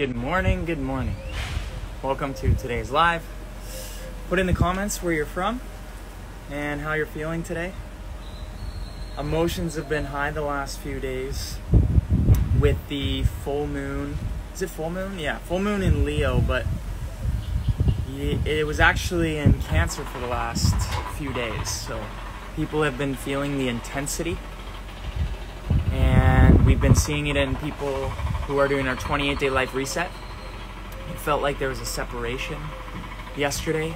Good morning, good morning. Welcome to today's live. Put in the comments where you're from and how you're feeling today. Emotions have been high the last few days with the full moon. Is it full moon? Yeah, full moon in Leo, but it was actually in Cancer for the last few days. So people have been feeling the intensity and we've been seeing it in people who are doing our 28 day life reset. It felt like there was a separation yesterday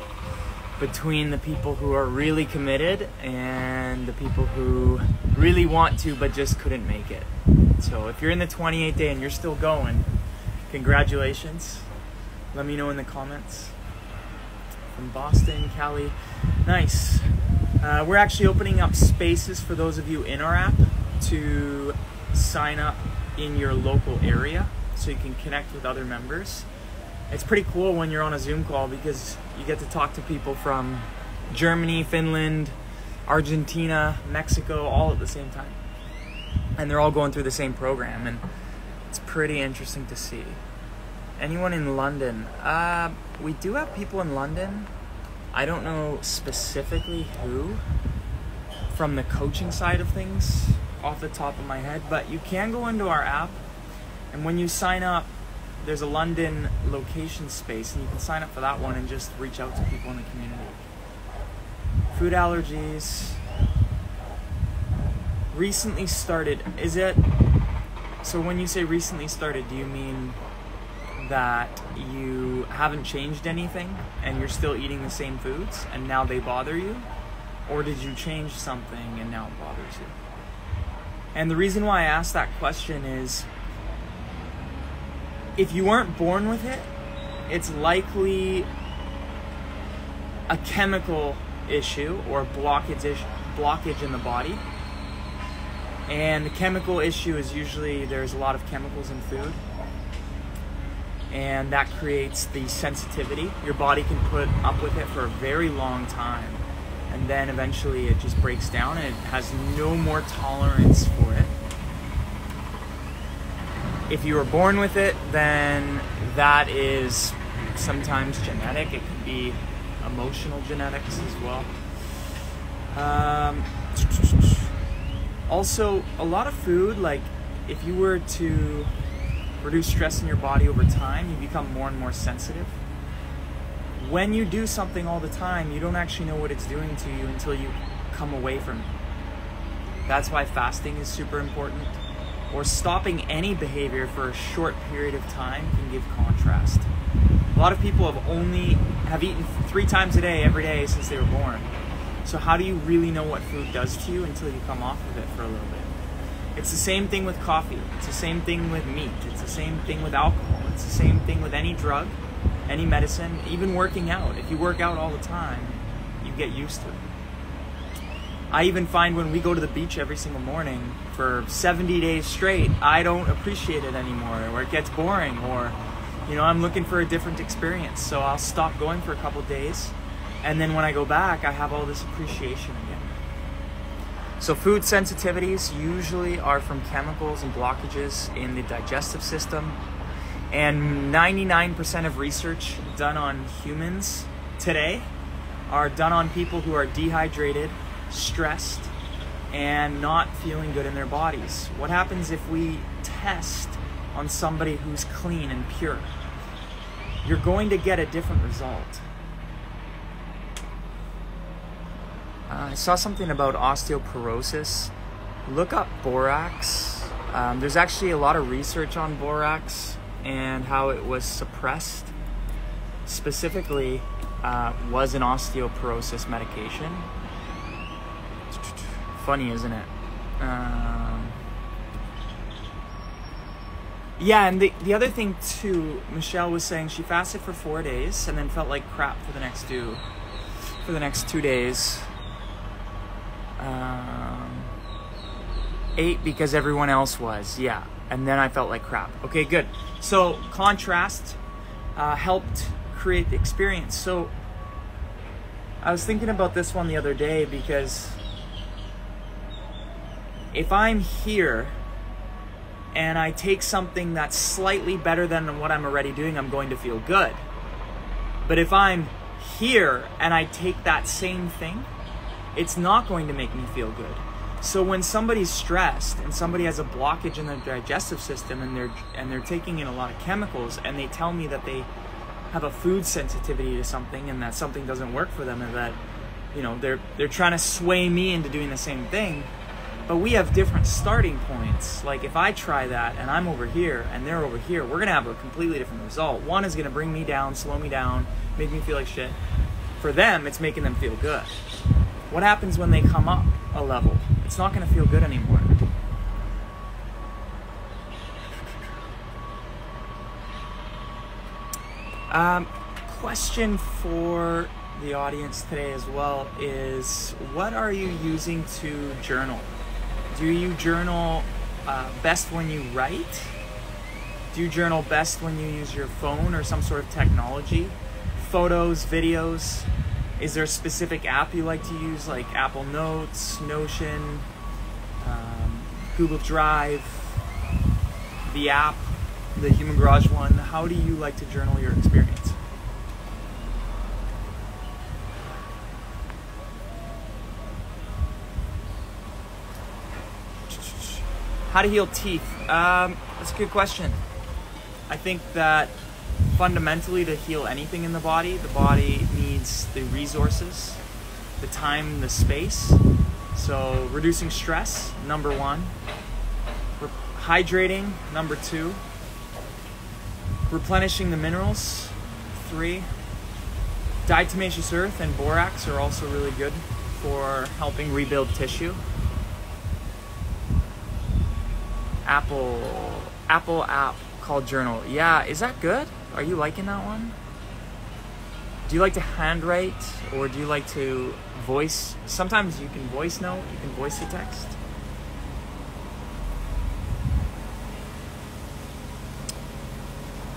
between the people who are really committed and the people who really want to but just couldn't make it. So if you're in the 28 day and you're still going, congratulations. Let me know in the comments. From Boston, Cali. Nice. Uh, we're actually opening up spaces for those of you in our app to sign up in your local area so you can connect with other members. It's pretty cool when you're on a Zoom call because you get to talk to people from Germany, Finland, Argentina, Mexico, all at the same time. And they're all going through the same program, and it's pretty interesting to see. Anyone in London? Uh, we do have people in London. I don't know specifically who from the coaching side of things off the top of my head, but you can go into our app, and when you sign up, there's a London location space, and you can sign up for that one and just reach out to people in the community. Food allergies. Recently started. Is it? So when you say recently started, do you mean that you haven't changed anything and you're still eating the same foods and now they bother you? Or did you change something and now it bothers you? And the reason why I ask that question is if you weren't born with it, it's likely a chemical issue or blockage blockage in the body. And the chemical issue is usually there's a lot of chemicals in food. And that creates the sensitivity. Your body can put up with it for a very long time and then eventually it just breaks down and it has no more tolerance for. If you were born with it, then that is sometimes genetic. It could be emotional genetics as well. Um, also, a lot of food, like if you were to reduce stress in your body over time, you become more and more sensitive when you do something all the time, you don't actually know what it's doing to you until you come away from it. That's why fasting is super important. Or stopping any behavior for a short period of time can give contrast. A lot of people have only have eaten three times a day every day since they were born. So how do you really know what food does to you until you come off of it for a little bit? It's the same thing with coffee. It's the same thing with meat. It's the same thing with alcohol. It's the same thing with any drug any medicine, even working out. If you work out all the time, you get used to it. I even find when we go to the beach every single morning for 70 days straight, I don't appreciate it anymore, or it gets boring, or you know, I'm looking for a different experience. So I'll stop going for a couple days, and then when I go back, I have all this appreciation again. So food sensitivities usually are from chemicals and blockages in the digestive system, and 99% of research done on humans today are done on people who are dehydrated, stressed, and not feeling good in their bodies. What happens if we test on somebody who's clean and pure? You're going to get a different result. Uh, I saw something about osteoporosis. Look up borax. Um, there's actually a lot of research on borax and how it was suppressed specifically uh, was an osteoporosis medication. Funny, isn't it? Um, yeah, and the, the other thing too, Michelle was saying she fasted for four days and then felt like crap for the next two for the next two days. Um, because everyone else was, yeah and then I felt like crap. Okay, good. So contrast uh, helped create the experience. So I was thinking about this one the other day because if I'm here and I take something that's slightly better than what I'm already doing, I'm going to feel good. But if I'm here and I take that same thing, it's not going to make me feel good. So when somebody's stressed and somebody has a blockage in their digestive system and they're and they're taking in a lot of chemicals and they tell me that they have a food sensitivity to something and that something doesn't work for them and that you know they're they're trying to sway me into doing the same thing but we have different starting points. Like if i try that and i'm over here and they're over here we're going to have a completely different result. One is going to bring me down slow me down make me feel like shit. For them it's making them feel good. What happens when they come up a level? It's not going to feel good anymore. Um, question for the audience today as well is what are you using to journal do you journal uh, best when you write? Do you journal best when you use your phone or some sort of technology? Photos, videos? Is there a specific app you like to use, like Apple Notes, Notion, um, Google Drive, the app, the Human Garage one? How do you like to journal your experience? How to heal teeth? Um, that's a good question. I think that fundamentally, to heal anything in the body, the body needs the resources, the time, the space. So, reducing stress, number one. Re- hydrating, number two. Replenishing the minerals, three. Diatomaceous earth and borax are also really good for helping rebuild tissue. Apple Apple app called Journal. Yeah, is that good? Are you liking that one? Do you like to handwrite or do you like to voice? Sometimes you can voice note, you can voice the text.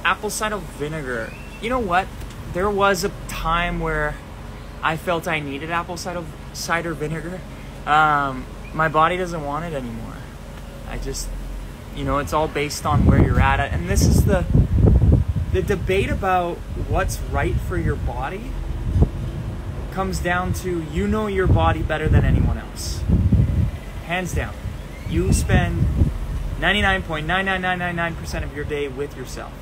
Apple cider vinegar. You know what? There was a time where I felt I needed apple cider cider vinegar. Um, my body doesn't want it anymore. I just you know, it's all based on where you're at. And this is the the debate about what's right for your body comes down to you know your body better than anyone else. Hands down. You spend 99.99999% of your day with yourself.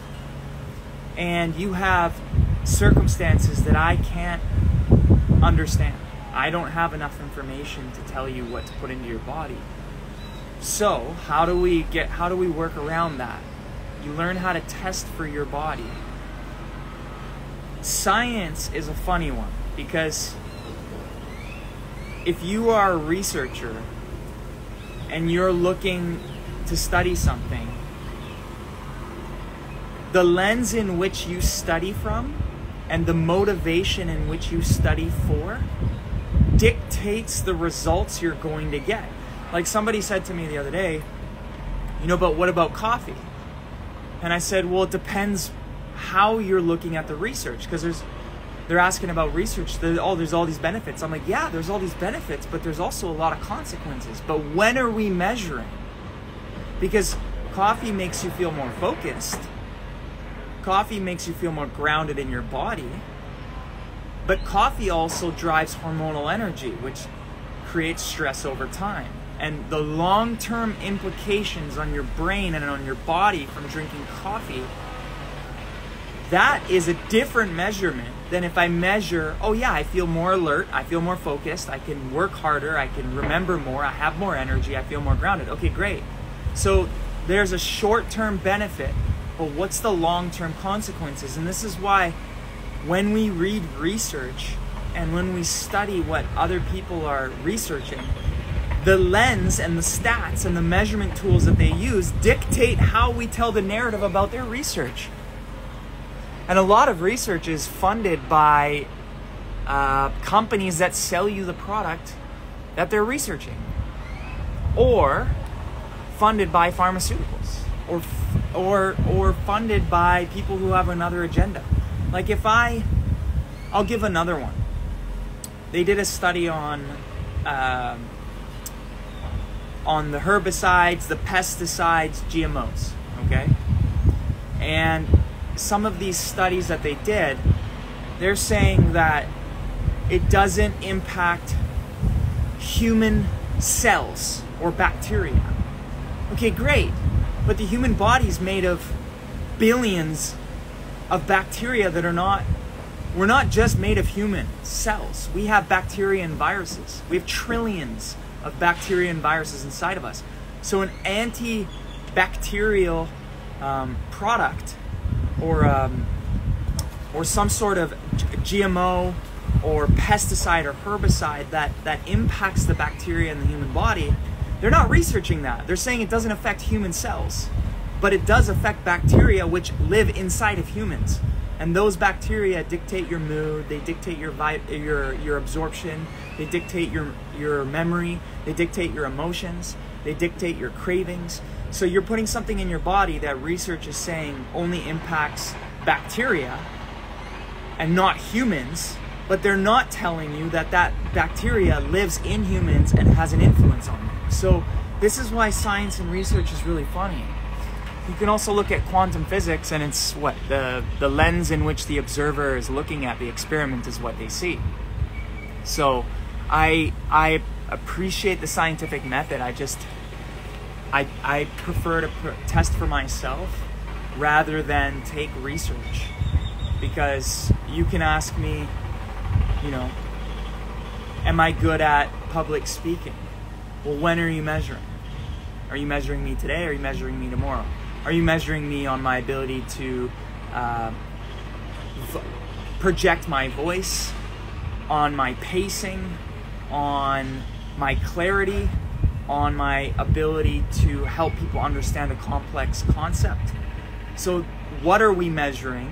And you have circumstances that I can't understand. I don't have enough information to tell you what to put into your body. So, how do we get how do we work around that? You learn how to test for your body. Science is a funny one because if you are a researcher and you're looking to study something, the lens in which you study from and the motivation in which you study for dictates the results you're going to get. Like somebody said to me the other day, you know, but what about coffee? And I said, well, it depends how you're looking at the research because there's they're asking about research. There's, oh, there's all these benefits. I'm like, yeah, there's all these benefits, but there's also a lot of consequences. But when are we measuring? Because coffee makes you feel more focused. Coffee makes you feel more grounded in your body. But coffee also drives hormonal energy, which creates stress over time and the long term implications on your brain and on your body from drinking coffee, that is a different measurement than if I measure, oh yeah, I feel more alert, I feel more focused, I can work harder, I can remember more, I have more energy, I feel more grounded. Okay, great. So there's a short term benefit, but what's the long term consequences? And this is why when we read research and when we study what other people are researching, the lens and the stats and the measurement tools that they use dictate how we tell the narrative about their research. And a lot of research is funded by uh, companies that sell you the product that they're researching, or funded by pharmaceuticals, or or or funded by people who have another agenda. Like if I, I'll give another one. They did a study on. Um, on the herbicides, the pesticides, GMOs. Okay? And some of these studies that they did, they're saying that it doesn't impact human cells or bacteria. Okay, great. But the human body is made of billions of bacteria that are not we're not just made of human cells. We have bacteria and viruses. We have trillions of bacteria and viruses inside of us. So an antibacterial um, product or um, or some sort of GMO or pesticide or herbicide that that impacts the bacteria in the human body, they're not researching that. They're saying it doesn't affect human cells, but it does affect bacteria which live inside of humans. And those bacteria dictate your mood, they dictate your your your absorption, they dictate your your memory, they dictate your emotions, they dictate your cravings. So you're putting something in your body that research is saying only impacts bacteria and not humans, but they're not telling you that that bacteria lives in humans and has an influence on them. So this is why science and research is really funny. You can also look at quantum physics, and it's what the the lens in which the observer is looking at the experiment is what they see. So, I I appreciate the scientific method. I just I I prefer to pr- test for myself rather than take research because you can ask me, you know, am I good at public speaking? Well, when are you measuring? Are you measuring me today? Are you measuring me tomorrow? Are you measuring me on my ability to uh, v- project my voice, on my pacing, on my clarity, on my ability to help people understand a complex concept? So, what are we measuring?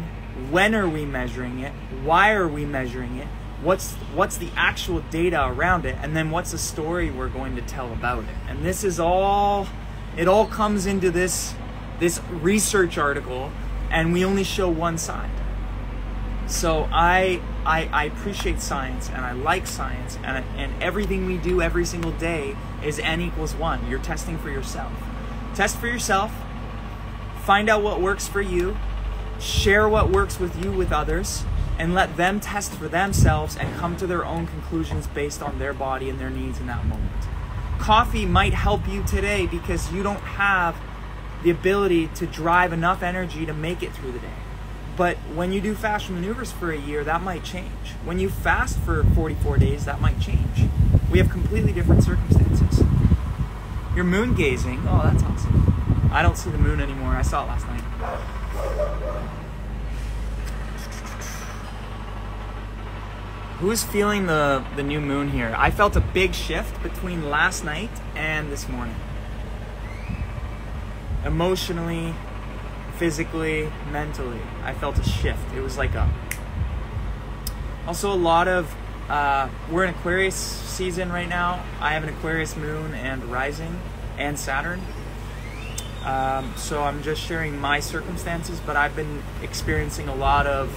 When are we measuring it? Why are we measuring it? What's what's the actual data around it? And then what's the story we're going to tell about it? And this is all it all comes into this this research article and we only show one side. So I, I, I appreciate science and I like science and, and everything we do every single day is n equals one. You're testing for yourself. Test for yourself. Find out what works for you. Share what works with you with others and let them test for themselves and come to their own conclusions based on their body and their needs in that moment. Coffee might help you today because you don't have the ability to drive enough energy to make it through the day. But when you do fascia maneuvers for a year, that might change. When you fast for 44 days, that might change. We have completely different circumstances. You're moon gazing. Oh, that's awesome. I don't see the moon anymore. I saw it last night. Who's feeling the, the new moon here? I felt a big shift between last night and this morning. Emotionally, physically, mentally, I felt a shift. It was like a. Also, a lot of. Uh, we're in Aquarius season right now. I have an Aquarius moon and rising and Saturn. Um, so I'm just sharing my circumstances, but I've been experiencing a lot of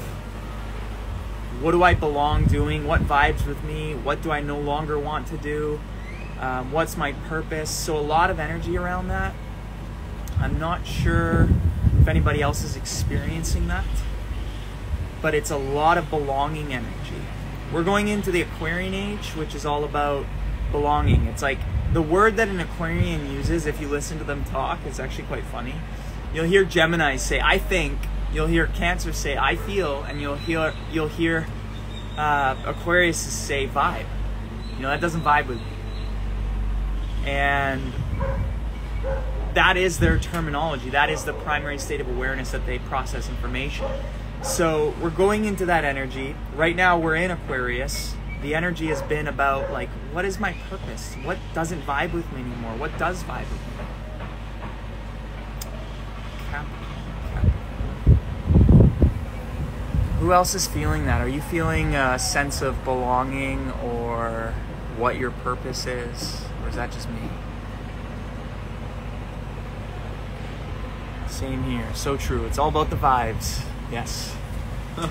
what do I belong doing? What vibes with me? What do I no longer want to do? Um, what's my purpose? So a lot of energy around that. I'm not sure if anybody else is experiencing that, but it's a lot of belonging energy. We're going into the Aquarian age, which is all about belonging. It's like the word that an Aquarian uses, if you listen to them talk, is actually quite funny. You'll hear Gemini say, I think, you'll hear Cancer say, I feel, and you'll hear, you'll hear uh, Aquarius say, vibe. You know, that doesn't vibe with me. And that is their terminology. That is the primary state of awareness that they process information. So we're going into that energy. Right now we're in Aquarius. The energy has been about like, what is my purpose? What doesn't vibe with me anymore? What does vibe with me? Who else is feeling that? Are you feeling a sense of belonging or what your purpose is? Or is that just me? Same here. So true. It's all about the vibes. Yes. I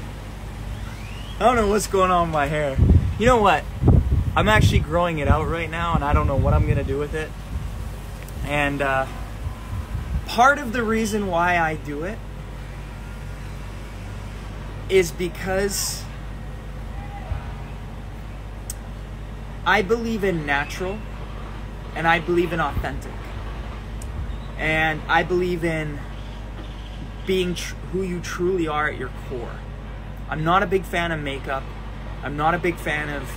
don't know what's going on with my hair. You know what? I'm actually growing it out right now and I don't know what I'm going to do with it. And uh, part of the reason why I do it is because I believe in natural and I believe in authentic. And I believe in being tr- who you truly are at your core. I'm not a big fan of makeup. I'm not a big fan of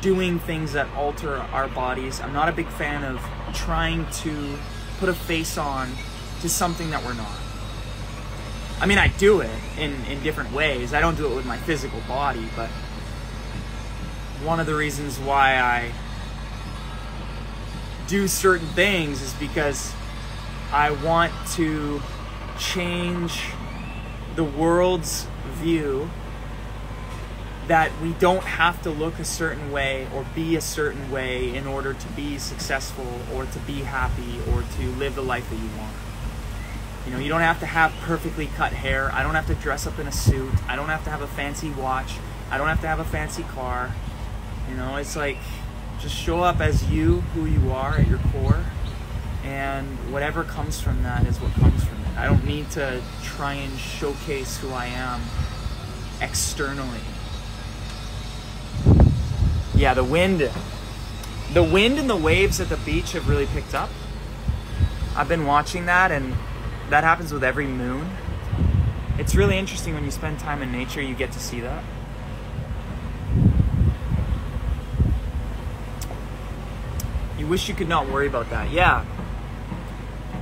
doing things that alter our bodies. I'm not a big fan of trying to put a face on to something that we're not. I mean, I do it in, in different ways. I don't do it with my physical body, but one of the reasons why I do certain things is because I want to change the world's view that we don't have to look a certain way or be a certain way in order to be successful or to be happy or to live the life that you want. You know, you don't have to have perfectly cut hair. I don't have to dress up in a suit. I don't have to have a fancy watch. I don't have to have a fancy car. You know, it's like just show up as you, who you are at your core, and whatever comes from that is what comes from it. I don't need to try and showcase who I am externally. Yeah, the wind the wind and the waves at the beach have really picked up. I've been watching that and that happens with every moon. It's really interesting when you spend time in nature, you get to see that. You wish you could not worry about that. Yeah.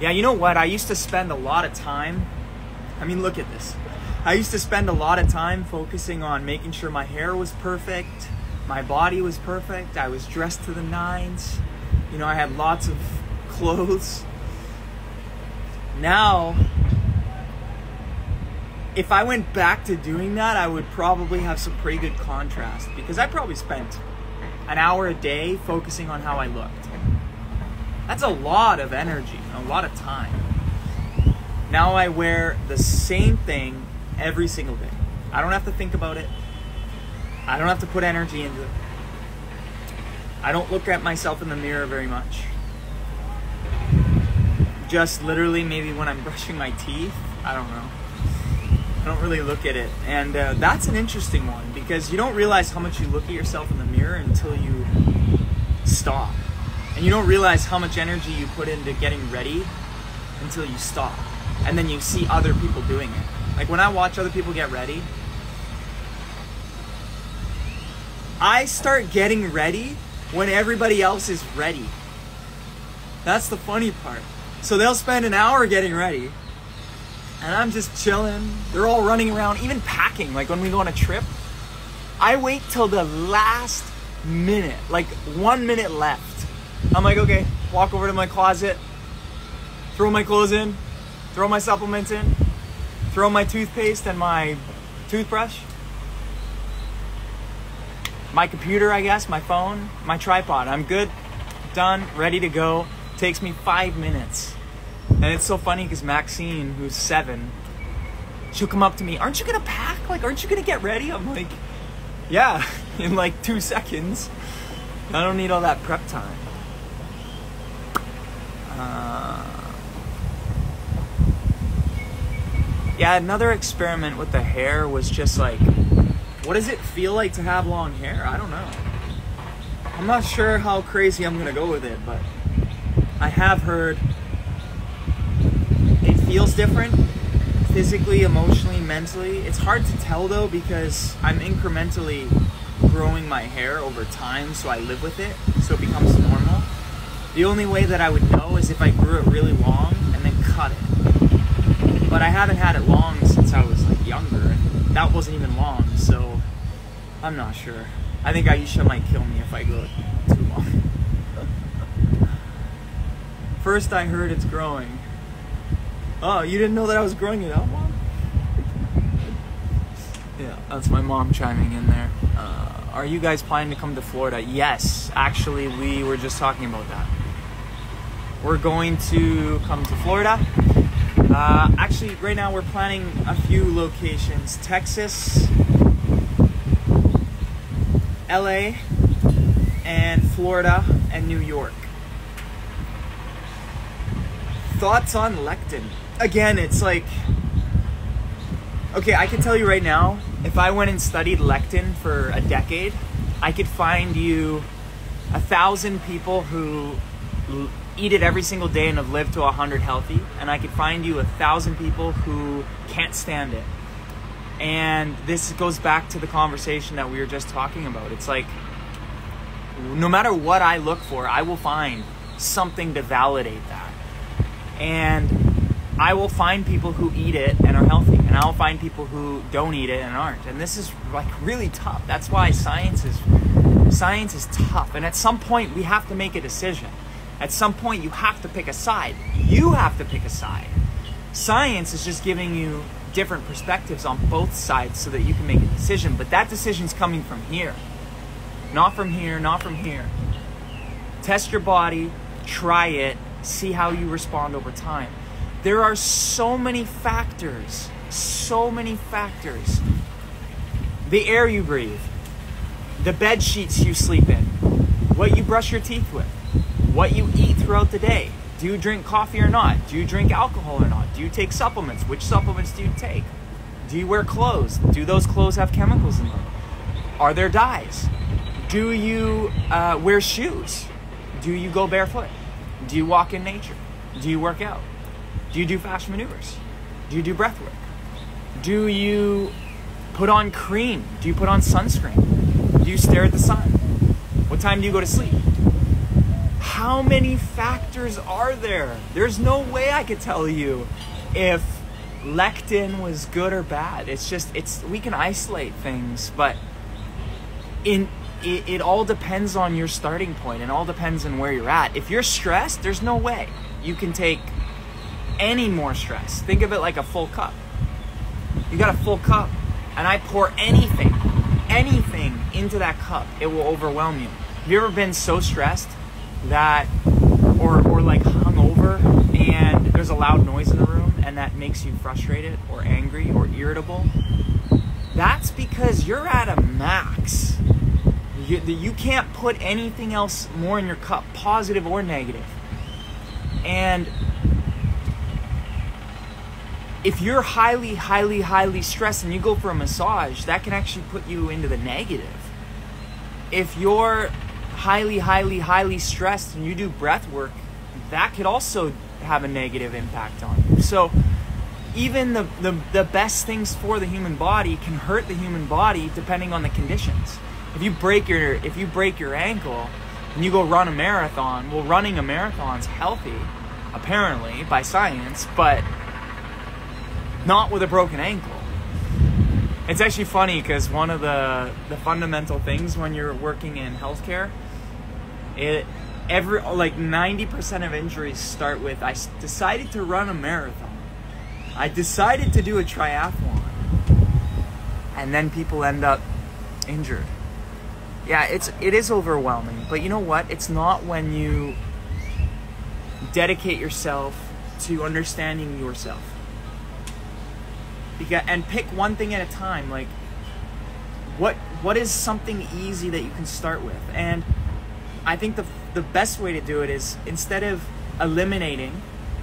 Yeah, you know what? I used to spend a lot of time. I mean, look at this. I used to spend a lot of time focusing on making sure my hair was perfect, my body was perfect, I was dressed to the nines. You know, I had lots of clothes. Now, if I went back to doing that, I would probably have some pretty good contrast because I probably spent an hour a day focusing on how I looked. That's a lot of energy, a lot of time. Now I wear the same thing every single day. I don't have to think about it. I don't have to put energy into it. I don't look at myself in the mirror very much. Just literally, maybe when I'm brushing my teeth. I don't know. I don't really look at it. And uh, that's an interesting one because you don't realize how much you look at yourself in the mirror until you stop. And you don't realize how much energy you put into getting ready until you stop. And then you see other people doing it. Like when I watch other people get ready, I start getting ready when everybody else is ready. That's the funny part. So they'll spend an hour getting ready, and I'm just chilling. They're all running around, even packing. Like when we go on a trip, I wait till the last minute, like one minute left. I'm like, okay, walk over to my closet, throw my clothes in, throw my supplements in, throw my toothpaste and my toothbrush, my computer, I guess, my phone, my tripod. I'm good, done, ready to go. Takes me five minutes. And it's so funny because Maxine, who's seven, she'll come up to me, Aren't you gonna pack? Like, aren't you gonna get ready? I'm like, Yeah, in like two seconds. I don't need all that prep time. Uh, yeah, another experiment with the hair was just like, what does it feel like to have long hair? I don't know. I'm not sure how crazy I'm gonna go with it, but I have heard it feels different physically, emotionally, mentally. It's hard to tell though because I'm incrementally growing my hair over time, so I live with it, so it becomes normal. The only way that I would know is if I grew it really long and then cut it. But I haven't had it long since I was like younger, and that wasn't even long, so I'm not sure. I think Aisha might kill me if I go too long. First, I heard it's growing. Oh, you didn't know that I was growing it out, mom? yeah, that's my mom chiming in there. Uh, are you guys planning to come to Florida? Yes, actually, we were just talking about that. We're going to come to Florida. Uh, actually, right now we're planning a few locations Texas, LA, and Florida, and New York. thoughts on lectin? Again, it's like okay, I can tell you right now, if I went and studied lectin for a decade, I could find you a thousand people who eat it every single day and have lived to 100 healthy, and I could find you a thousand people who can't stand it. And this goes back to the conversation that we were just talking about. It's like, no matter what I look for, I will find something to validate that. And I will find people who eat it and are healthy, and I'll find people who don't eat it and aren't. And this is like really tough. That's why science is science is tough. And at some point we have to make a decision. At some point, you have to pick a side. You have to pick a side. Science is just giving you different perspectives on both sides so that you can make a decision. But that decision's coming from here, not from here, not from here. Test your body, try it, see how you respond over time. There are so many factors, so many factors. The air you breathe, the bed sheets you sleep in, what you brush your teeth with, what you eat throughout the day. Do you drink coffee or not? Do you drink alcohol or not? Do you take supplements? Which supplements do you take? Do you wear clothes? Do those clothes have chemicals in them? Are there dyes? Do you uh, wear shoes? Do you go barefoot? Do you walk in nature? Do you work out? Do you do fascia maneuvers? Do you do breath work? Do you put on cream? Do you put on sunscreen? Do you stare at the sun? What time do you go to sleep? How many factors are there? There's no way I could tell you if lectin was good or bad. It's just it's we can isolate things, but in it, it all depends on your starting point and all depends on where you're at. If you're stressed, there's no way you can take any more stress. Think of it like a full cup. You got a full cup, and I pour anything, anything into that cup, it will overwhelm you. Have you ever been so stressed that or or like hungover and there's a loud noise in the room and that makes you frustrated or angry or irritable that's because you're at a max. You, you can't put anything else more in your cup positive or negative. And if you're highly highly highly stressed and you go for a massage that can actually put you into the negative. If you're highly, highly, highly stressed and you do breath work, that could also have a negative impact on you. So even the, the, the best things for the human body can hurt the human body depending on the conditions. If you break your if you break your ankle and you go run a marathon, well running a marathon's healthy, apparently, by science, but not with a broken ankle. It's actually funny because one of the the fundamental things when you're working in healthcare it every like 90% of injuries start with I decided to run a marathon. I decided to do a triathlon. And then people end up injured. Yeah, it's it is overwhelming, but you know what? It's not when you dedicate yourself to understanding yourself. Because, and pick one thing at a time like what what is something easy that you can start with? And I think the, the best way to do it is instead of eliminating,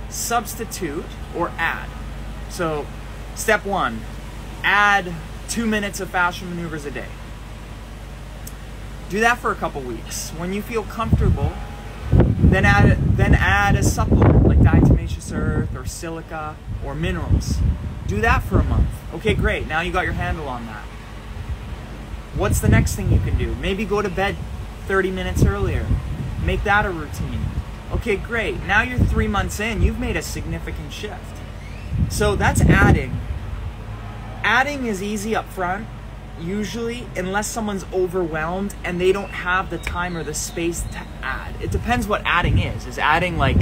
substitute or add. So, step one, add two minutes of fascia maneuvers a day. Do that for a couple weeks. When you feel comfortable, then add then add a supplement like diatomaceous earth or silica or minerals. Do that for a month. Okay, great. Now you got your handle on that. What's the next thing you can do? Maybe go to bed 30 minutes earlier. Make that a routine. Okay, great. Now you're three months in, you've made a significant shift. So that's adding. Adding is easy up front, usually, unless someone's overwhelmed and they don't have the time or the space to add. It depends what adding is. Is adding like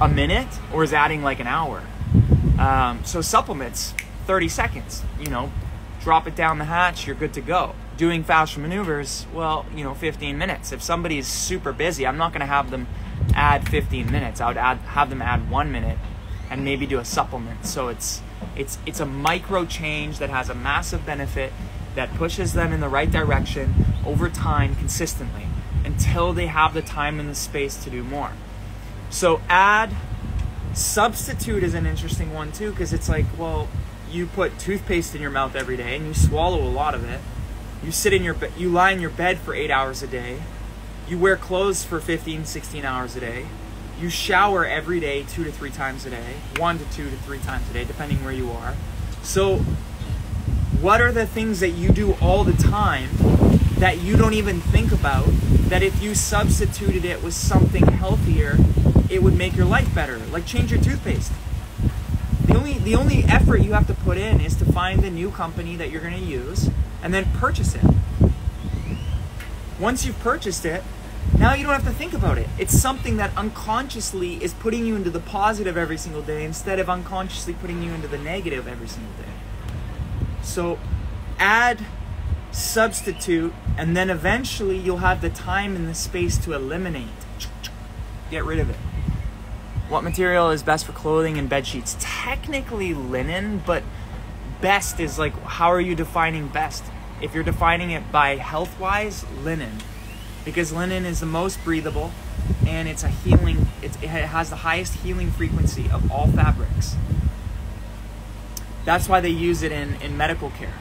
a minute or is adding like an hour? Um, so supplements, 30 seconds. You know, drop it down the hatch, you're good to go doing fascia maneuvers, well, you know, 15 minutes. If somebody's super busy, I'm not going to have them add 15 minutes. I would add, have them add one minute and maybe do a supplement. So it's it's it's a micro change that has a massive benefit that pushes them in the right direction over time consistently until they have the time and the space to do more. So add Substitute is an interesting one too because it's like, well, you put toothpaste in your mouth every day and you swallow a lot of it. You sit in your bed, you lie in your bed for 8 hours a day. You wear clothes for 15, 16 hours a day. You shower every day 2 to 3 times a day, 1 to 2 to 3 times a day depending where you are. So what are the things that you do all the time that you don't even think about that if you substituted it with something healthier it would make your life better like change your toothpaste only the only effort you have to put in is to find the new company that you're going to use and then purchase it once you've purchased it now you don't have to think about it it's something that unconsciously is putting you into the positive every single day instead of unconsciously putting you into the negative every single day so add substitute, and then eventually you'll have the time and the space to eliminate. Get rid of it. What material is best for clothing and bed sheets? Technically linen, but best is like how are you defining best? If you're defining it by health wise, linen. Because linen is the most breathable and it's a healing, it has the highest healing frequency of all fabrics. That's why they use it in, in medical care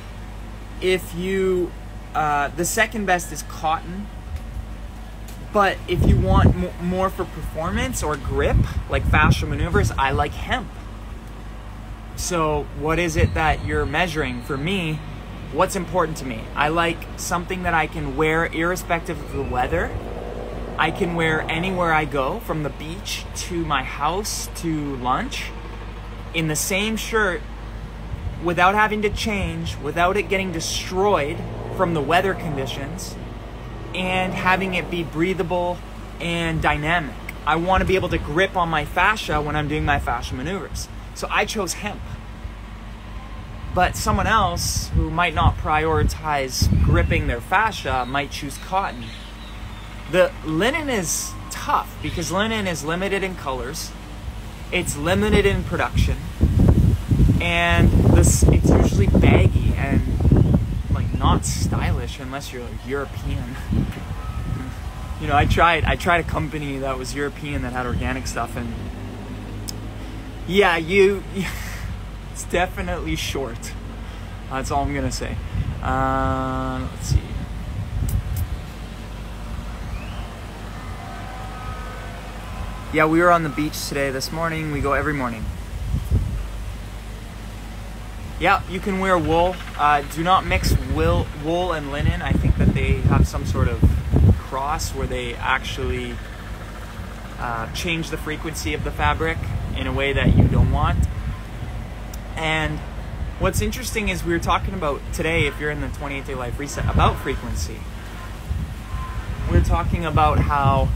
if you uh, the second best is cotton but if you want m- more for performance or grip like fascial maneuvers i like hemp. So what is it that you're measuring? For me what's important to me? I like something that i can wear irrespective of the weather. I can wear anywhere i go from the beach to my house to lunch in the same shirt without having to change, without it getting destroyed from the weather conditions, and having it be breathable and dynamic. I want to be able to grip on my fascia when I'm doing my fascia maneuvers. So I chose hemp. But someone else who might not prioritize gripping their fascia might choose cotton. The linen is tough because linen is limited in colors, it's limited in production, and this it's usually baggy not stylish unless you're European. you know, I tried I tried a company that was European that had organic stuff and yeah, you it's definitely short. That's all I'm gonna say. Uh, let's see. Yeah, we were on the beach today this morning. We go every morning. Yeah, you can wear wool. Uh, do not mix wool, wool and linen. I think that they have some sort of cross where they actually uh, change the frequency of the fabric in a way that you don't want. And what's interesting is we were talking about today, if you're in the 28 day life reset, about frequency. We're talking about how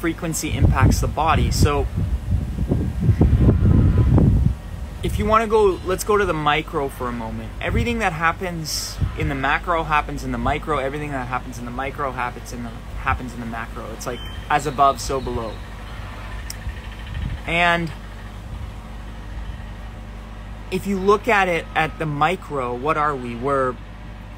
frequency impacts the body. So if you want to go, let's go to the micro for a moment. Everything that happens in the macro happens in the micro. Everything that happens in the micro happens in the happens in the macro. It's like as above, so below. And if you look at it at the micro, what are we? We're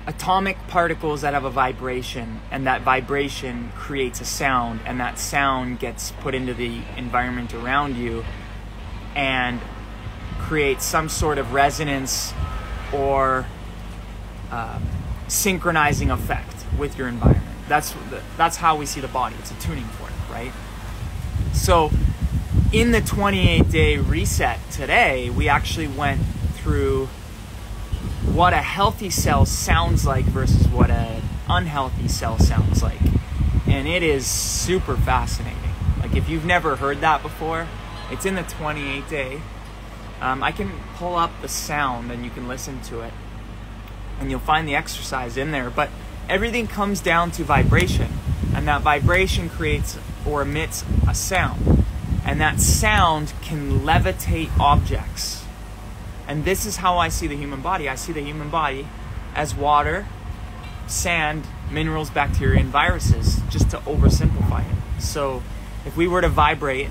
atomic particles that have a vibration, and that vibration creates a sound, and that sound gets put into the environment around you. And create some sort of resonance or uh, synchronizing effect with your environment. That's the, that's how we see the body. It's a tuning fork, right? So, in the 28 day reset today, we actually went through what a healthy cell sounds like versus what an unhealthy cell sounds like. And it is super fascinating. Like, if you've never heard that before, it's in the 28 day um, I can pull up the sound and you can listen to it. And you'll find the exercise in there. But everything comes down to vibration. And that vibration creates or emits a sound. And that sound can levitate objects. And this is how I see the human body. I see the human body as water, sand, minerals, bacteria, and viruses, just to oversimplify it. So if we were to vibrate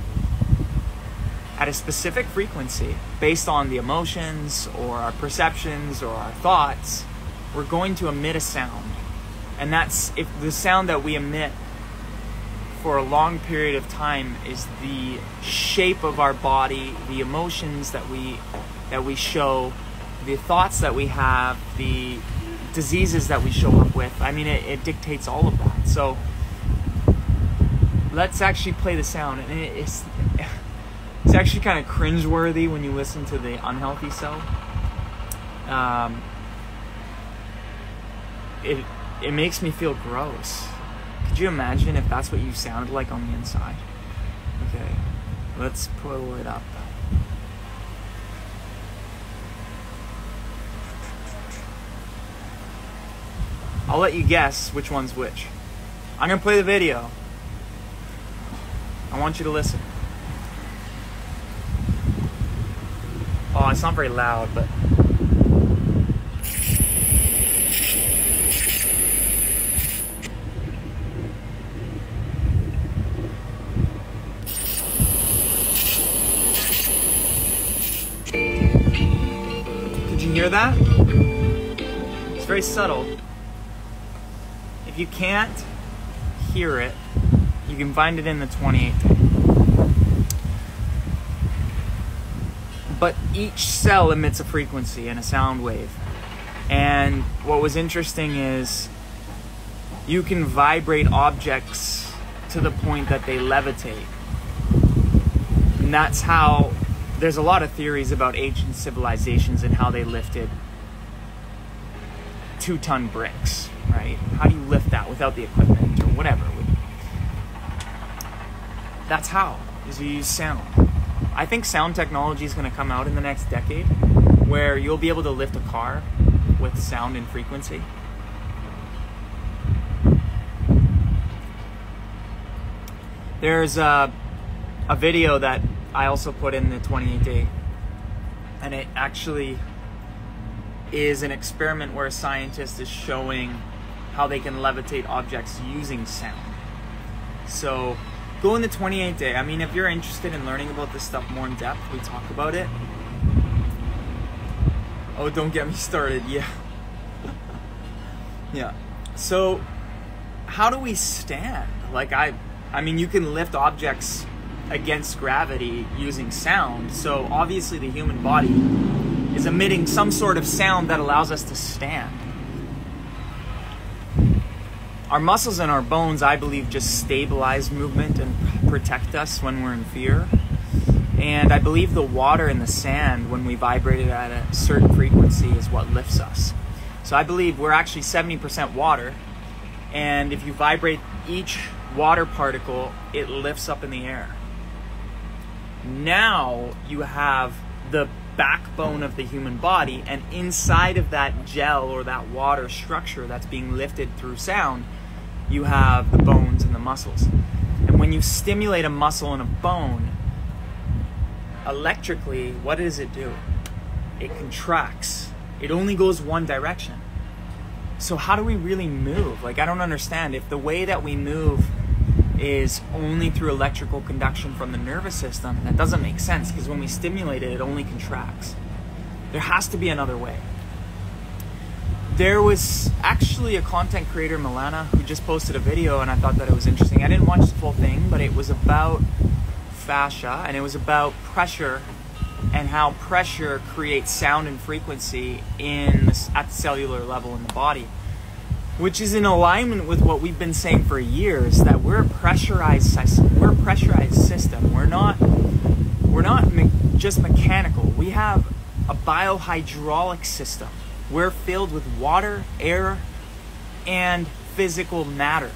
at a specific frequency based on the emotions or our perceptions or our thoughts, we're going to emit a sound. And that's if the sound that we emit for a long period of time is the shape of our body, the emotions that we that we show, the thoughts that we have, the diseases that we show up with. I mean, it, it dictates all of that. So let's actually play the sound, and it, it's it's actually kind of cringeworthy when you listen to the unhealthy self. Um, it it makes me feel gross. Could you imagine if that's what you sounded like on the inside? Okay, let's pull it up. I'll let you guess which one's which. I'm gonna play the video. I want you to listen. Oh, it's not very loud, but. Did you hear that? It's very subtle. If you can't hear it, you can find it in the 28 But each cell emits a frequency and a sound wave. And what was interesting is you can vibrate objects to the point that they levitate. And that's how there's a lot of theories about ancient civilizations and how they lifted two ton bricks, right? How do you lift that without the equipment or whatever? That's how, is you use sound. I think sound technology is going to come out in the next decade where you'll be able to lift a car with sound and frequency. There's a, a video that I also put in the 28 day, and it actually is an experiment where a scientist is showing how they can levitate objects using sound. So, go in the 28 day. I mean, if you're interested in learning about this stuff more in depth, we talk about it. Oh, don't get me started. Yeah. yeah. So, how do we stand? Like I I mean, you can lift objects against gravity using sound. So, obviously the human body is emitting some sort of sound that allows us to stand. Our muscles and our bones, I believe, just stabilize movement and protect us when we're in fear. And I believe the water and the sand, when we vibrate it at a certain frequency, is what lifts us. So I believe we're actually 70% water. And if you vibrate each water particle, it lifts up in the air. Now you have the backbone of the human body, and inside of that gel or that water structure that's being lifted through sound, you have the bones and the muscles. And when you stimulate a muscle and a bone, electrically, what does it do? It contracts. It only goes one direction. So, how do we really move? Like, I don't understand. If the way that we move is only through electrical conduction from the nervous system, that doesn't make sense because when we stimulate it, it only contracts. There has to be another way. There was actually a content creator, Milana, who just posted a video, and I thought that it was interesting. I didn't watch the full thing, but it was about fascia and it was about pressure and how pressure creates sound and frequency in at the cellular level in the body which is in alignment with what we've been saying for years that we're a pressurized. We're a pressurized system. We're not we're not me- just mechanical. We have a biohydraulic system. We're filled with water, air, and physical matter.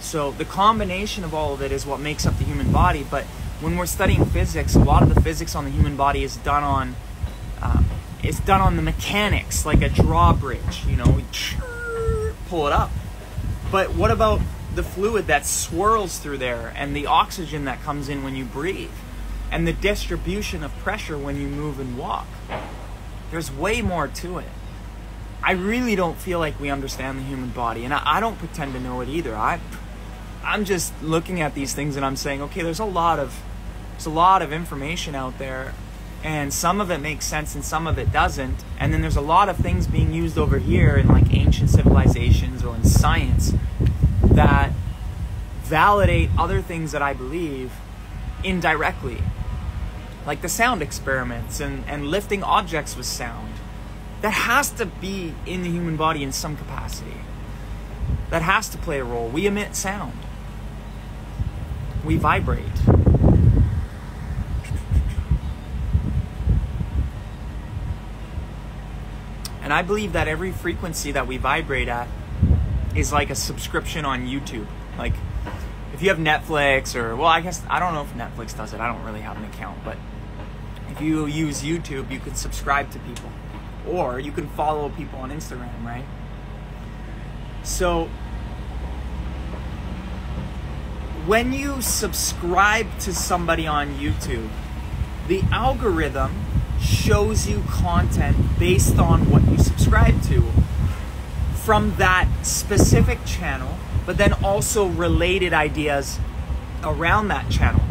So the combination of all of it is what makes up the human body. But when we're studying physics, a lot of the physics on the human body is done on uh, it's done on the mechanics, like a drawbridge. You know, pull it up. But what about the fluid that swirls through there and the oxygen that comes in when you breathe and the distribution of pressure when you move and walk? There's way more to it. I really don't feel like we understand the human body, and I, don't pretend to know it either. I, I'm just looking at these things and I'm saying, okay, there's a lot of, there's a lot of information out there and some of it makes sense and some of it doesn't and then there's a lot of things being used over here in like ancient civilizations or in science that validate other things that I believe indirectly, like the sound experiments and, and lifting objects with sound. That has to be in the human body in some capacity. That has to play a role. We emit sound, we vibrate. And I believe that every frequency that we vibrate at is like a subscription on YouTube. Like, if you have Netflix or, well, I guess, I don't know if Netflix does it. I don't really have an account. But if you use YouTube, you can subscribe to people. Or you can follow people on Instagram, right? So, when you subscribe to somebody on YouTube, the algorithm shows you content based on what you subscribe to from that specific channel, but then also related ideas around that channel.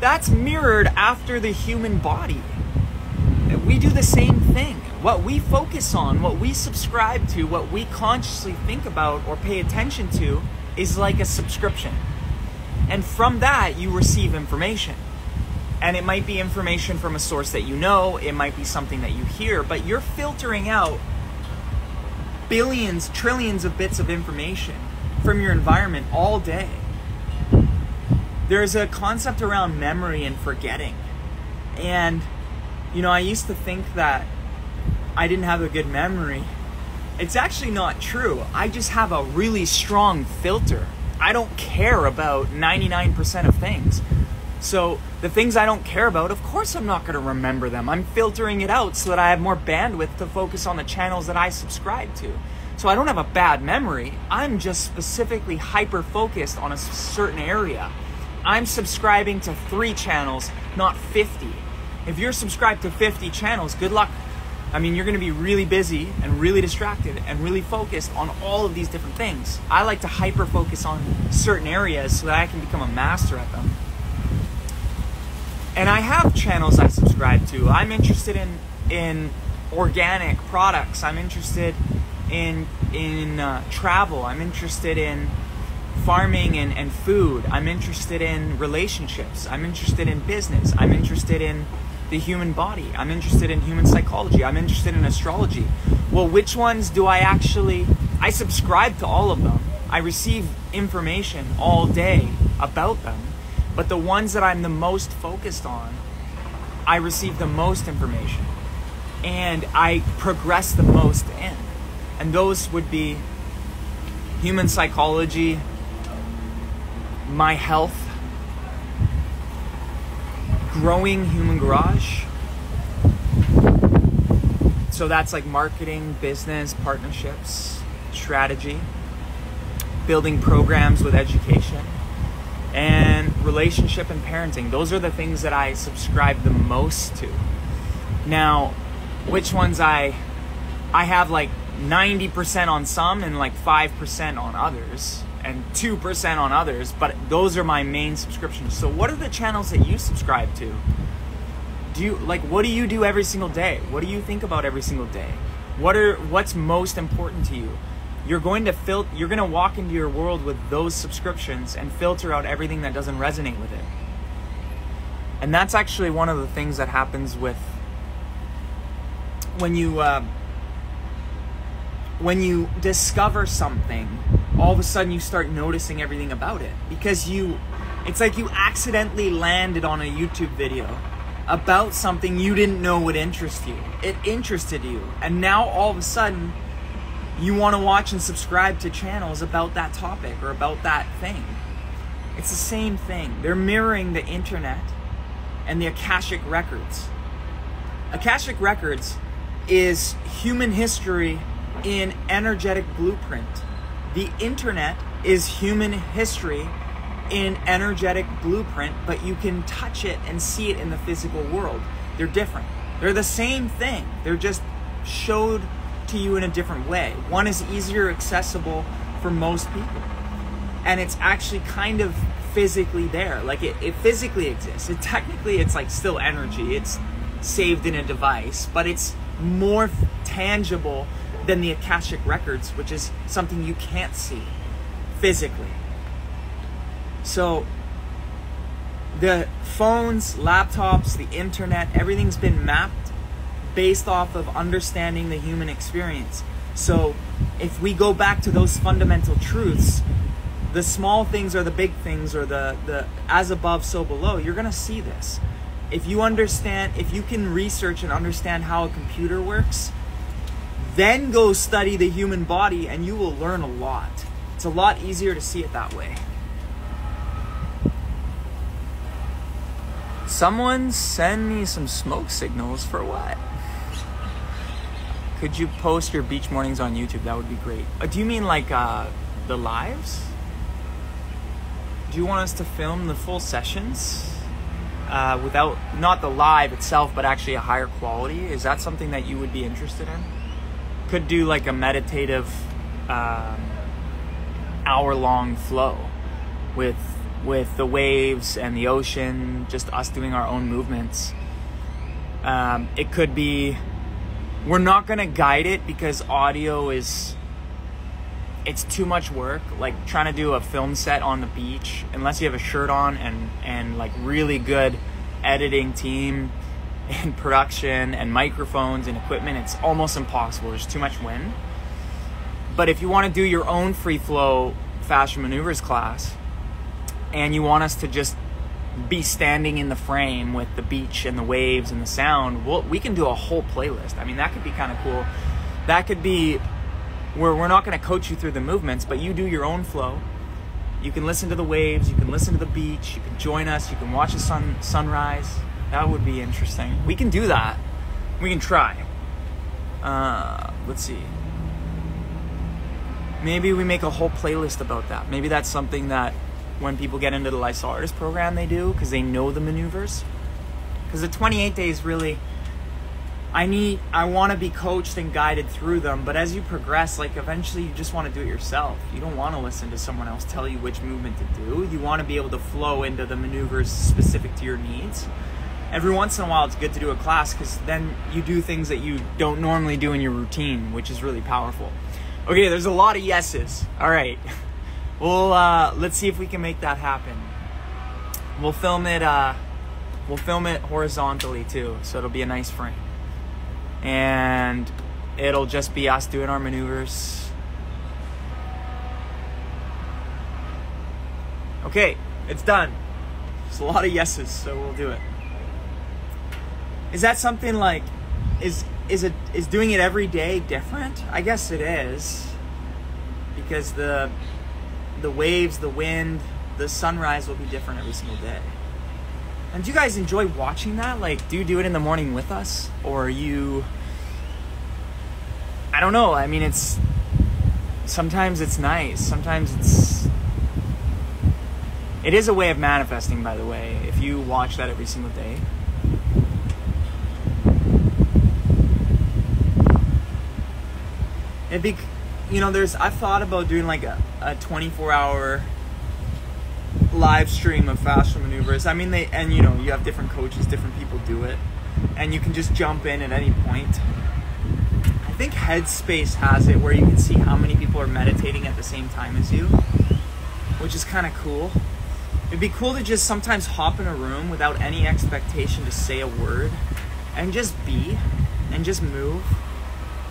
That's mirrored after the human body. We do the same thing. What we focus on, what we subscribe to, what we consciously think about or pay attention to is like a subscription. And from that, you receive information. And it might be information from a source that you know, it might be something that you hear, but you're filtering out billions, trillions of bits of information from your environment all day. There's a concept around memory and forgetting. And, you know, I used to think that I didn't have a good memory. It's actually not true. I just have a really strong filter. I don't care about 99% of things. So the things I don't care about, of course I'm not going to remember them. I'm filtering it out so that I have more bandwidth to focus on the channels that I subscribe to. So I don't have a bad memory. I'm just specifically hyper focused on a certain area. I'm subscribing to three channels, not 50. If you're subscribed to 50 channels, good luck. I mean, you're going to be really busy and really distracted and really focused on all of these different things. I like to hyper focus on certain areas so that I can become a master at them and I have channels I subscribe to. I'm interested in in organic products. I'm interested in in uh, travel. I'm interested in farming and, and food. I'm interested in relationships. I'm interested in business. I'm interested in the human body. I'm interested in human psychology. I'm interested in astrology. Well, which ones do I actually I subscribe to all of them. I receive information all day about them. But the ones that I'm the most focused on, I receive the most information and I progress the most in. And those would be human psychology, my health, growing human garage. So that's like marketing, business, partnerships, strategy, building programs with education and relationship and parenting. Those are the things that I subscribe the most to. Now, which ones I I have like 90% on some and like 5% on others and 2% on others, but those are my main subscriptions. So what are the channels that you subscribe to? Do you like what do you do every single day? What do you think about every single day? What are what's most important to you? You're going to filter you're going to walk into your world with those subscriptions and filter out everything that doesn't resonate with it. And that's actually one of the things that happens with when you uh, when you discover something all of a sudden you start noticing everything about it. Because you it's like you accidentally landed on a youtube video about something you didn't know would interest you. It interested you. And now all of a sudden you want to watch and subscribe to channels about that topic or about that thing. It's the same thing. They're mirroring the internet and the Akashic Records. Akashic Records is human history in energetic blueprint. The internet is human history in energetic blueprint, but you can touch it and see it in the physical world. They're different. They're the same thing. They're just showed to you in a different way. One is easier accessible for most people. And it's actually kind of physically there. Like it, it physically exists. It technically it's like still energy. It's saved in a device, but it's more tangible than the Akashic records, which is something you can't see physically. So the phones, laptops, the internet, everything's been mapped based off of understanding the human experience. So if we go back to those fundamental truths, the small things are the big things or the, the as above so below, you're gonna see this. If you understand if you can research and understand how a computer works, then go study the human body and you will learn a lot. It's a lot easier to see it that way. Someone send me some smoke signals for what? Could you post your beach mornings on YouTube? That would be great. Uh, do you mean like uh, the lives? Do you want us to film the full sessions uh, without not the live itself, but actually a higher quality? Is that something that you would be interested in? Could do like a meditative um, hour-long flow with with the waves and the ocean, just us doing our own movements. Um, it could be, we're not going to guide it because audio is, it's too much work. Like trying to do a film set on the beach, unless you have a shirt on and, and like really good editing team and production and microphones and equipment, it's almost impossible. There's too much wind. But if you want to do your own free flow fascia maneuvers class, and you want us to just be standing in the frame with the beach and the waves and the sound, we'll, we can do a whole playlist. I mean, that could be kind of cool. That could be where we're not going to coach you through the movements, but you do your own flow. You can listen to the waves, you can listen to the beach, you can join us, you can watch the sun sunrise. That would be interesting. We can do that. We can try. Uh, let's see. Maybe we make a whole playlist about that. Maybe that's something that when people get into the lifestyle artist program they do because they know the maneuvers. Because the 28 days really i need i want to be coached and guided through them but as you progress like eventually you just want to do it yourself. You don't want to listen to someone else tell you which movement to do. You want to be able to flow into the maneuvers specific to your needs. Every once in a while it's good to do a class because then you do things that you don't normally do in your routine which is really powerful. Okay there's a lot of yeses. All right We'll uh, let's see if we can make that happen. We'll film it. Uh, we'll film it horizontally too, so it'll be a nice frame, and it'll just be us doing our maneuvers. Okay, it's done. It's a lot of yeses, so we'll do it. Is that something like, is is it is doing it every day different? I guess it is, because the the waves, the wind, the sunrise will be different every single day. And do you guys enjoy watching that? Like, do you do it in the morning with us? Or you. I don't know. I mean, it's. Sometimes it's nice. Sometimes it's. It is a way of manifesting, by the way, if you watch that every single day. It'd be you know, there's I've thought about doing like a, a 24 hour live stream of fascia maneuvers. I mean, they and you know you have different coaches, different people do it, and you can just jump in at any point. I think Headspace has it where you can see how many people are meditating at the same time as you, which is kind of cool. It'd be cool to just sometimes hop in a room without any expectation to say a word and just be and just move.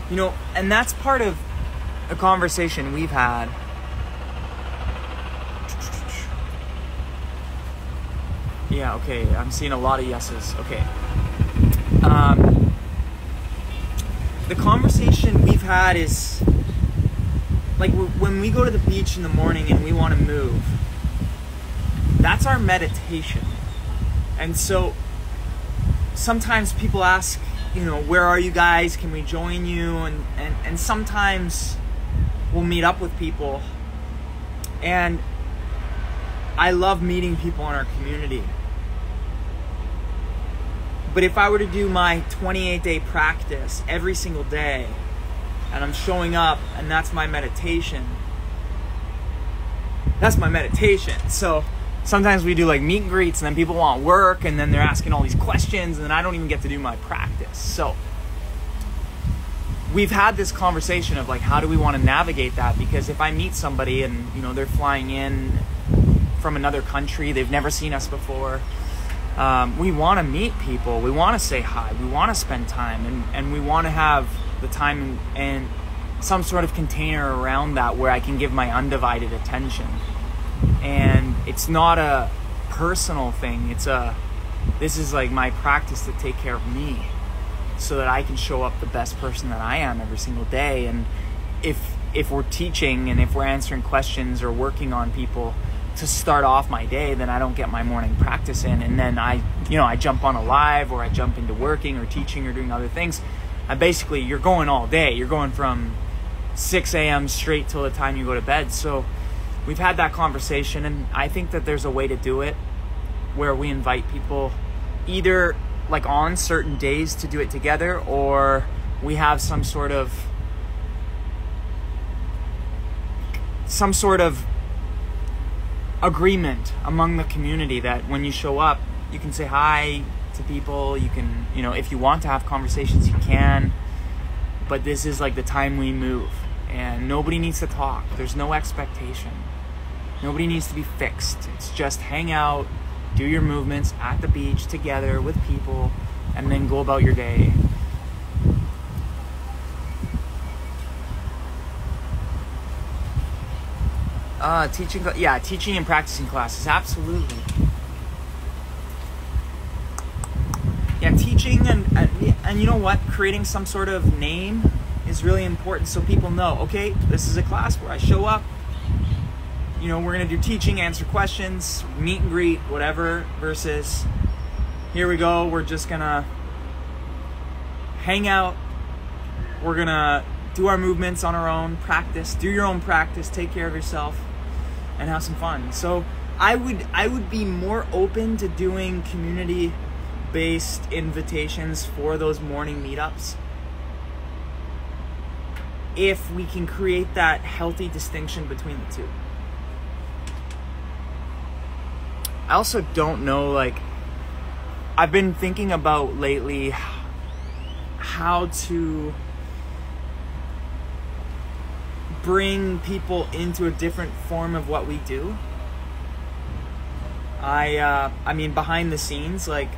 You know, and that's part of a conversation we've had. Yeah, okay, I'm seeing a lot of yeses. Okay. Um, the conversation we've had is like when we go to the beach in the morning and we want to move, that's our meditation. And so sometimes people ask, you know, where are you guys? Can we join you? And, and, and sometimes we'll meet up with people. And I love meeting people in our community. But if I were to do my 28 day practice every single day, and I'm showing up, and that's my meditation, that's my meditation. So sometimes we do like meet and greets, and then people want work, and then they're asking all these questions, and then I don't even get to do my practice. So we've had this conversation of like how do we want to navigate that because if i meet somebody and you know they're flying in from another country. They've never seen us before. Um, we want to meet people. We want to say hi. We want to spend time, and, and we want to have the time and, and some sort of container around that where I can give my undivided attention. And it's not a personal thing. It's a this is like my practice to take care of me so that I can show up the best person that I am every single day. And if if we're teaching and if we're answering questions or working on people to start off my day, then I don't get my morning practice in. And then I, you know, I jump on a live or I jump into working or teaching or doing other things. I basically, you're going all day. You're going from 6 a.m. straight till the time you go to bed. So we've had that conversation, and I think that there's a way to do it where we invite people either like on certain days to do it together or we have some sort of some sort of agreement among the community that when you show up you can say hi to people you can you know if you want to have conversations you can but this is like the time we move and nobody needs to talk. There's no expectation. Nobody needs to be fixed. It's just hang out do your movements at the beach together with people, and then go about your day. Uh, teaching, yeah, teaching and practicing classes, absolutely. Yeah, teaching and, and and you know what, creating some sort of name is really important so people know. Okay, this is a class where I show up, you know, we're going to do teaching, answer questions, meet and greet, whatever, versus here we go, we're just going to hang out, we're going to do our movements on our own, practice, do your own practice, take care of yourself, and have some fun. So I would I would be more open to doing community based invitations for those morning meetups if we can create that healthy distinction between the two. I also don't know like I've been thinking about lately how to bring people into a different form of what we do. I uh, I mean behind the scenes like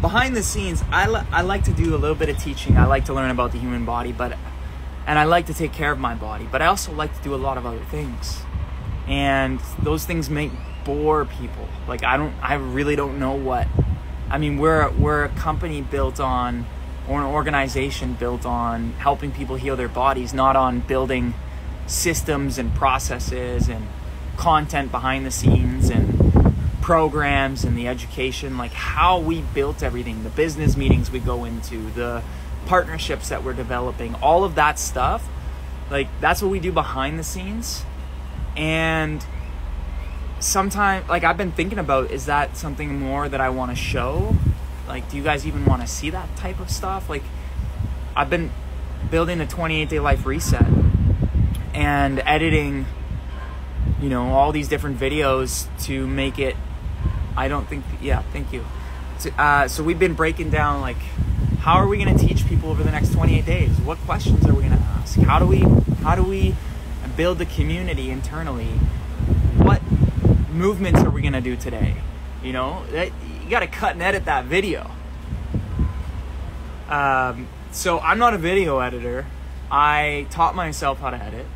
behind the scenes I, li- I like to do a little bit of teaching. I like to learn about the human body, but and I like to take care of my body, but I also like to do a lot of other things. And those things make bore people. Like I don't I really don't know what I mean we're we're a company built on or an organization built on helping people heal their bodies, not on building systems and processes and content behind the scenes and programs and the education like how we built everything, the business meetings we go into, the partnerships that we're developing, all of that stuff. Like that's what we do behind the scenes. And sometimes like I've been thinking about is that something more that I want to show? Like do you guys even want to see that type of stuff? Like I've been building a 28 day life reset and editing you know all these different videos to make it I don't think yeah, thank you. Uh, so we've been breaking down like how are we going to teach people over the next 28 days? What questions are we going to ask? How do we how do we build the community internally? What movements are we gonna do today? You know, that, you got to cut and edit that video. Um, so I'm not a video editor. I taught myself how to edit,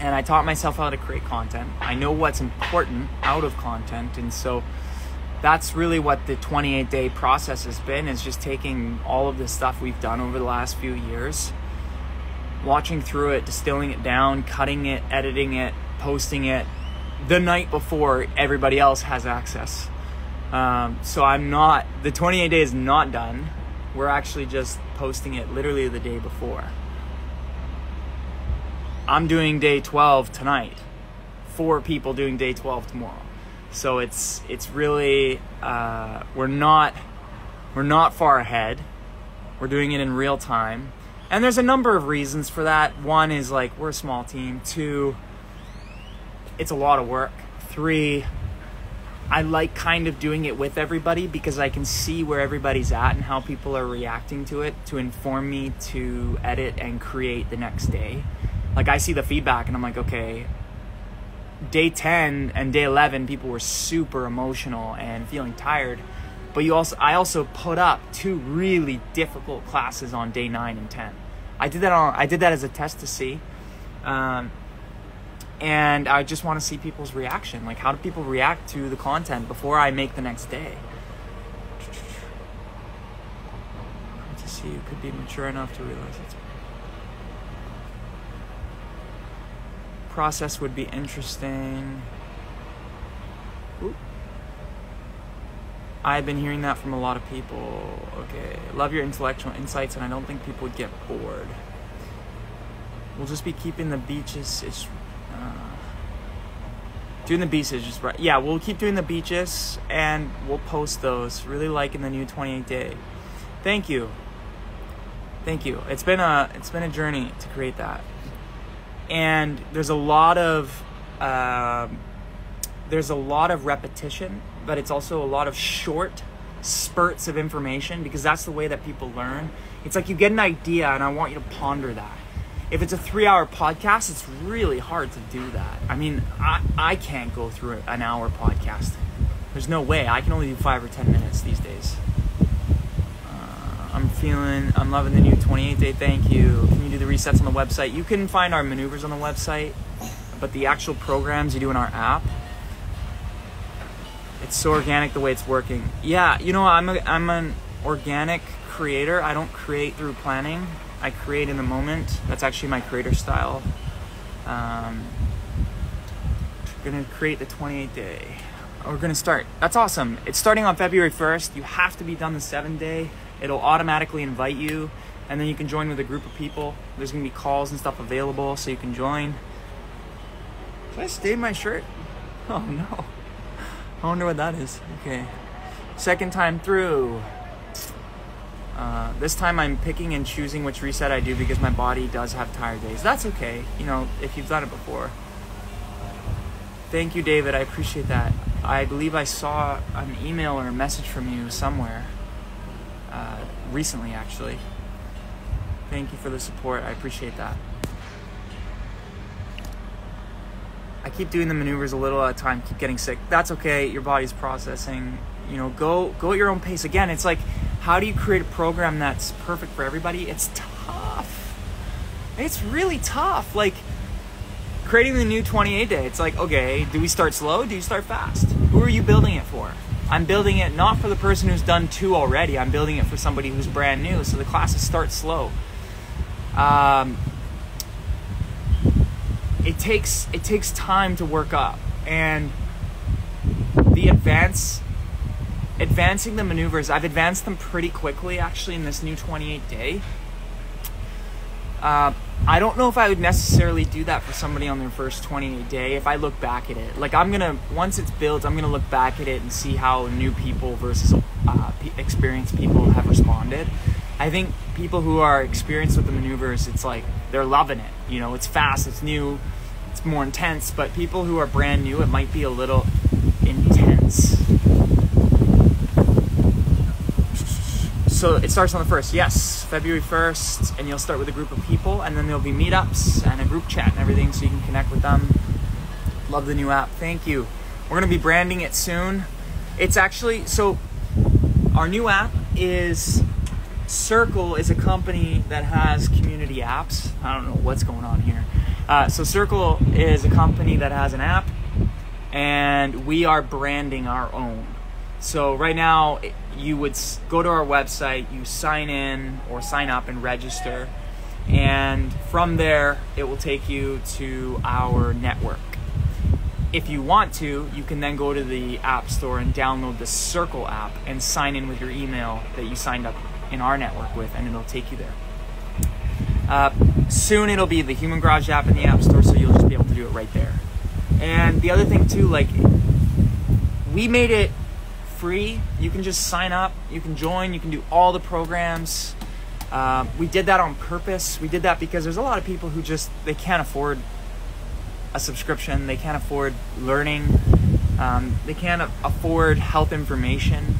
and I taught myself how to create content. I know what's important out of content, and so that's really what the 28 day process has been. Is just taking all of the stuff we've done over the last few years, watching through it, distilling it down, cutting it, editing it, posting it, the night before everybody else has access. Um, so I'm not, the 28 day is not done. We're actually just posting it literally the day before. I'm doing day 12 tonight. Four people doing day 12 tomorrow. So it's it's really uh, we're not we're not far ahead. We're doing it in real time, and there's a number of reasons for that. One is like we're a small team. Two, it's a lot of work. Three, I like kind of doing it with everybody because I can see where everybody's at and how people are reacting to it to inform me to edit and create the next day. Like I see the feedback and I'm like, okay, day 10 and day 11 people were super emotional and feeling tired but you also i also put up two really difficult classes on day 9 and 10 i did that on i did that as a test to see um, and i just want to see people's reaction like how do people react to the content before i make the next day to see you could be mature enough to realize it's process would be interesting. I've been hearing that from a lot of people. Okay, love your intellectual insights, and I don't think people would get bored. We'll just be keeping the beaches. It's doing the beaches just right. Yeah, we'll keep doing the beaches, and we'll post those. Really liking the new 28 day. Thank you. Thank you. It's been a it's been a journey to create that and there's a lot of uh, there's a lot of repetition, but it's also a lot of short spurts of information because that's the way that people learn. It's like you get an idea, and I want you to ponder that. If it's a three-hour podcast, it's really hard to do that. I mean, I, I can't go through an hour podcast. There's no way. I can only do five or ten minutes these days. Uh, I'm feeling, I'm loving the new 28 day thank you. Can you do the resets on the website? You can find our maneuvers on the website, but the actual programs you do in our app, it's so organic the way it's working. Yeah, you know, I'm, a, I'm an organic creator. I don't create through planning, I create in the moment. That's actually my creator style. Um, gonna create the 28 day. We're gonna start. That's awesome. It's starting on February 1st. You have to be done the seven day it'll automatically invite you and then you can join with a group of people there's gonna be calls and stuff available so you can join Should I stain my shirt? Oh no. I wonder what that is. Okay. Second time through. Uh, this time I'm picking and choosing which reset I do because my body does have tired days. That's okay, you know, if you've done it before. Thank you, David. I appreciate that. I believe I saw an email or a message from you somewhere uh, recently, actually. Thank you for the support. I appreciate that. I keep doing the maneuvers a little at a time, keep getting sick. That's okay. Your body's processing. You know, go go at your own pace. Again, it's like how do you create a program that's perfect for everybody? It's tough. It's really tough. Like creating the new 28 day. It's like, okay, do we start slow? Do you start fast? Who are you building it for? I'm building it not for the person who's done two already. I'm building it for somebody who's brand new. So the classes start slow. Um, it takes it takes time to work up, and the advance advancing the maneuvers. I've advanced them pretty quickly actually in this new 28 day. Uh, I don't know if I would necessarily do that for somebody on their first 28 day if I look back at it. Like, I'm gonna, once it's built, I'm gonna look back at it and see how new people versus uh, experienced people have responded. I think people who are experienced with the maneuvers, it's like they're loving it. You know, it's fast, it's new, it's more intense, but people who are brand new, it might be a little intense. So it starts on the first. Yes, February first, and you'll start with a group of people, and then there'll be meetups and a group chat and everything, so you can connect with them. Love the new app. Thank you. We're gonna be branding it soon. It's actually so. Our new app is Circle is a company that has community apps. I don't know what's going on here. Uh, so Circle is a company that has an app, and we are branding our own. So right now, you would go to our website, you sign in or sign up and register, and from there, it will take you to our network. If you want to, you can then go to the App Store and download the Circle app and sign in with your email that you signed up in our network with, and it'll take you there. Uh, soon it'll be the Human Garage app in the App Store, so you'll just be able to do it right there. And the other thing too, like we made it free. You can just sign up, you can join, you can do all the programs. Uh, we did that on purpose. We did that because there's a lot of people who just they can't afford a subscription. They can't afford learning. Um, they can't afford health information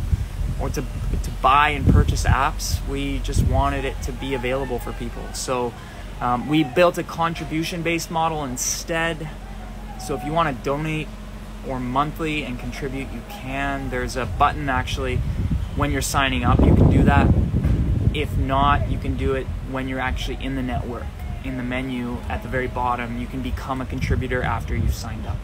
or to to buy and purchase apps. We just wanted it to be available for people. So um, we built a contribution based model instead So if you want to donate or monthly and contribute, you can. There's a button actually when you're signing up, you can do that. If not, you can do it when you're actually in the network. In the menu at the very bottom, you can become a contributor after you've signed up.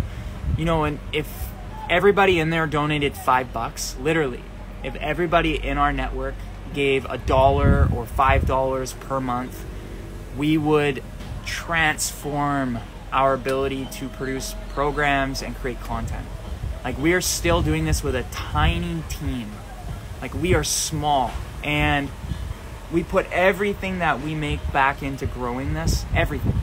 You know, and if everybody in there donated five bucks, literally, if everybody in our network gave a dollar or five dollars per month, we would transform our ability to produce programs and create content. Like we are still doing this with a tiny team. Like we are small and we put everything that we make back into growing this, everything.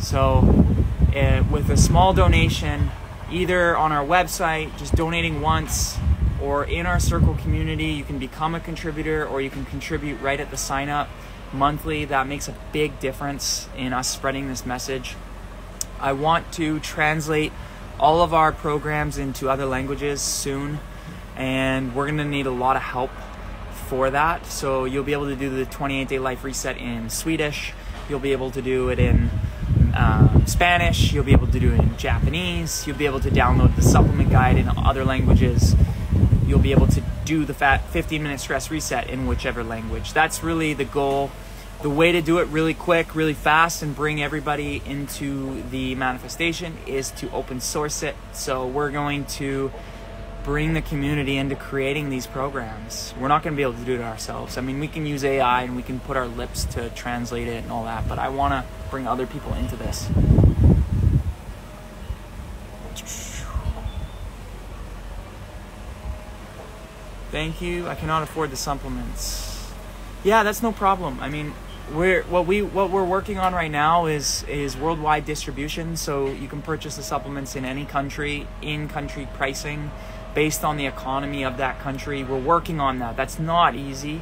So uh, with a small donation, either on our website, just donating once, or in our circle community, you can become a contributor or you can contribute right at the sign up monthly. That makes a big difference in us spreading this message. I want to translate all of our programs into other languages soon, and we're going to need a lot of help for that. So you'll be able to do the 28 day life reset in Swedish, you'll be able to do it in uh, Spanish, you'll be able to do it in Japanese, you'll be able to download the supplement guide in other languages. You'll be able to do the fat 15 minute stress reset in whichever language. That's really the goal the way to do it really quick, really fast, and bring everybody into the manifestation is to open source it. So we're going to bring the community into creating these programs. We're not going to be able to do it ourselves. I mean, we can use AI and we can put our lips to translate it and all that, but I want to bring other people into this. Thank you. I cannot afford the supplements. Yeah, that's no problem. I mean, we're what we what we're working on right now is is worldwide distribution. So you can purchase the supplements in any country in country pricing based on the economy of that country. We're working on that. That's not easy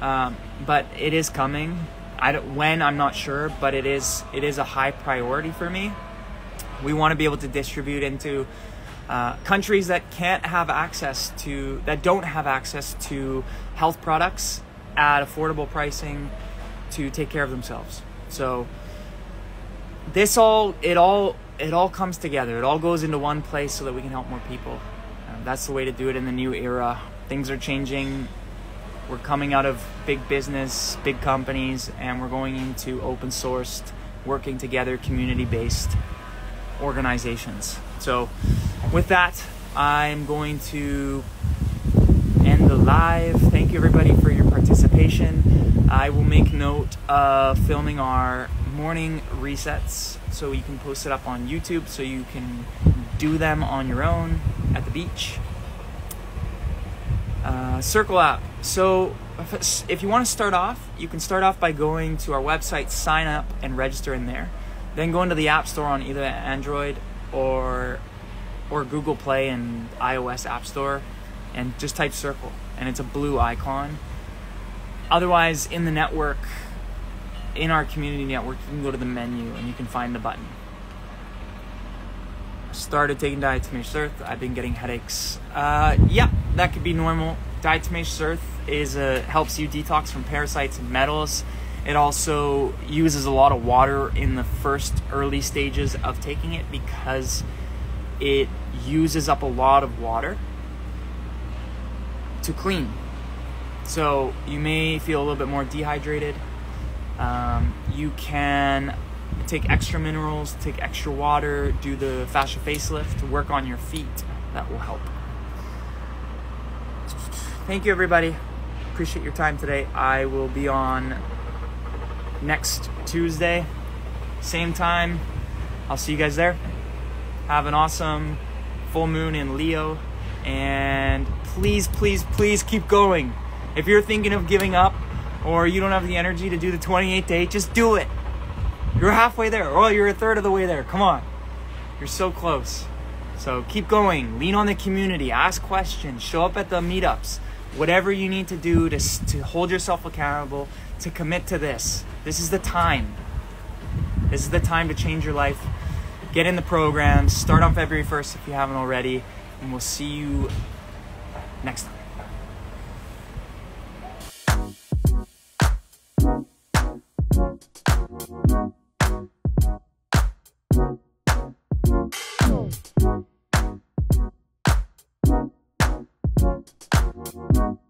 um, but it is coming. I don't when i'm not sure but it is it is a high priority for me. We want to be able to distribute into uh, countries that can't have access to that don't have access to health products at affordable pricing to take care of themselves. So this all it all it all comes together. It all goes into one place so that we can help more people. Um, that's the way to do it in the new era. Things are changing. We're coming out of big business, big companies, and we're going into open sourced, working together, community based organizations. So, with that, I'm going to end the live. Thank you, everybody, for your participation. I will make note of filming our morning resets so you can post it up on YouTube so you can do them on your own at the beach. Uh, Circle app. So if, if you want to start off, you can start off by going to our website, sign up, and register in there. Then go into the App Store on either Android or or Google Play and iOS App Store, and just type Circle, and it's a blue icon Otherwise, in the network, in our community network, you can go to the menu and you can find the button. Started taking diatomaceous earth. I've been getting headaches. Uh, yeah, that could be normal. Diatomaceous earth is a, helps you detox from parasites and metals. It also uses a lot of water in the first early stages of taking it because it uses up a lot of water to clean so you may feel a little bit more dehydrated. Um, you can take extra minerals, take extra water, do the fascia facelift, work on your feet. That will help. Thank you, everybody. Appreciate your time today. I will be on next Tuesday, same time. I'll see you guys there. Have an awesome full moon in Leo. And please, please, please keep going. If you're thinking of giving up or you don't have the energy to do the 28 day, just do it. You're halfway there, or you're a third of the way there. Come on. You're so close. So keep going. Lean on the community. Ask questions. Show up at the meetups. Whatever you need to do to, to hold yourself accountable, to commit to this. This is the time. This is the time to change your life. Get in the program. Start on February 1st if you haven't already. And we'll see you next time. Thank you.